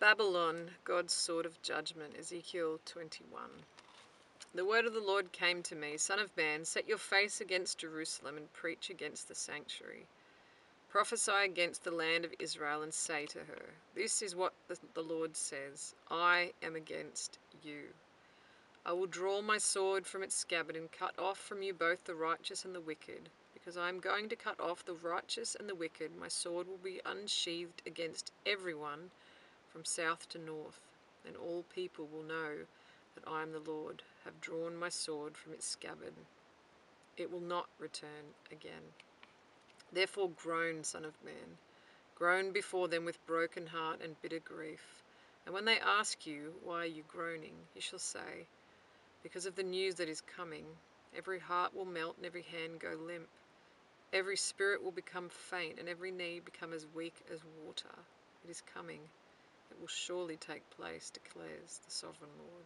Babylon, God's sword of judgment, Ezekiel 21. The word of the Lord came to me Son of man, set your face against Jerusalem and preach against the sanctuary. Prophesy against the land of Israel and say to her, This is what the, Lord says I am against you. I will draw my sword from its scabbard and cut off from you both the righteous and the wicked. Because I am going to cut off the righteous and the wicked, my sword will be unsheathed against everyone from south to north, and all people will know that I am the Lord, have drawn my sword from its scabbard. It will not return again. Therefore groan, Son of Man, groan before them with broken heart and bitter grief. And when they ask you, Why are you groaning? you shall say, Because of the news that is coming. Every heart will melt and every hand go limp. Every spirit will become faint and every knee become as weak as water. It is coming. It will surely take place, declares the sovereign Lord.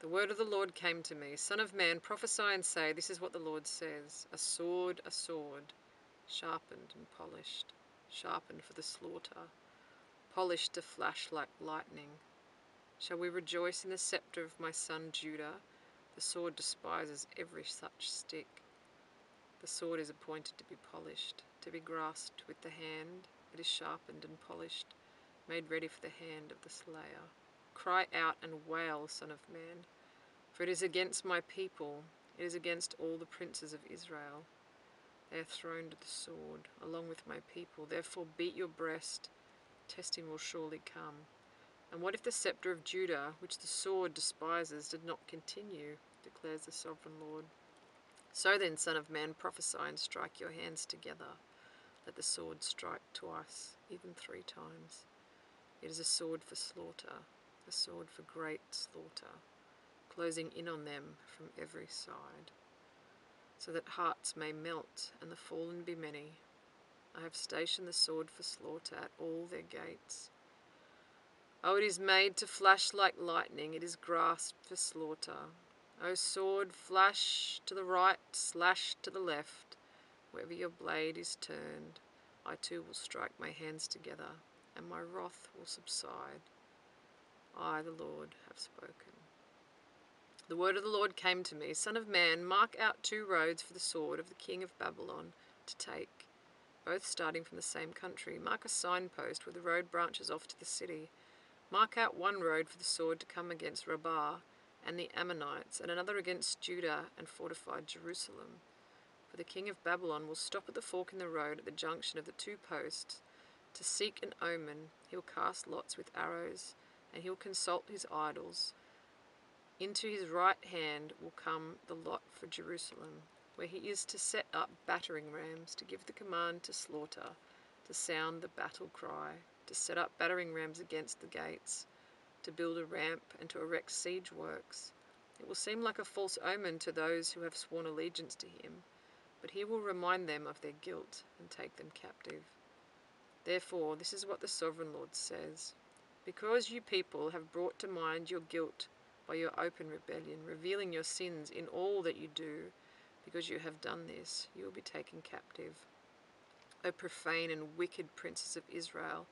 The word of the Lord came to me Son of man, prophesy and say, This is what the Lord says A sword, a sword, sharpened and polished, sharpened for the slaughter, polished to flash like lightning. Shall we rejoice in the sceptre of my son Judah? The sword despises every such stick. The sword is appointed to be polished, to be grasped with the hand. It is sharpened and polished, made ready for the hand of the slayer. Cry out and wail, Son of Man, for it is against my people, it is against all the princes of Israel. They are thrown to the sword, along with my people. Therefore beat your breast, testing will surely come. And what if the sceptre of Judah, which the sword despises, did not continue, declares the sovereign Lord? So then, Son of Man, prophesy and strike your hands together. Let the sword strike twice, even three times. It is a sword for slaughter, a sword for great slaughter, closing in on them from every side, so that hearts may melt and the fallen be many. I have stationed the sword for slaughter at all their gates. Oh, it is made to flash like lightning, it is grasped for slaughter. O sword, flash to the right, slash to the left, wherever your blade is turned. I too will strike my hands together, and my wrath will subside. I, the Lord, have spoken. The word of the Lord came to me Son of man, mark out two roads for the sword of the king of Babylon to take, both starting from the same country. Mark a signpost where the road branches off to the city. Mark out one road for the sword to come against Rabbah and the Ammonites, and another against Judah and fortified Jerusalem. For the king of Babylon will stop at the fork in the road at the junction of the two posts to seek an omen. He will cast lots with arrows and he'll consult his idols. Into his right hand will come the lot for Jerusalem, where he is to set up battering rams, to give the command to slaughter, to sound the battle cry, to set up battering rams against the gates, to build a ramp, and to erect siege works. It will seem like a false omen to those who have sworn allegiance to him, but he will remind them of their guilt and take them captive. Therefore, this is what the sovereign Lord says. Because you people have brought to mind your guilt by your open rebellion, revealing your sins in all that you do, because you have done this, you will be taken captive. O profane and wicked princes of Israel,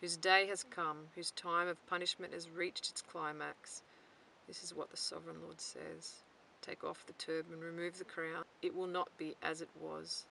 whose day has come, whose time of punishment has reached its climax. This is what the sovereign Lord says Take off the turban, remove the crown. It will not be as it was.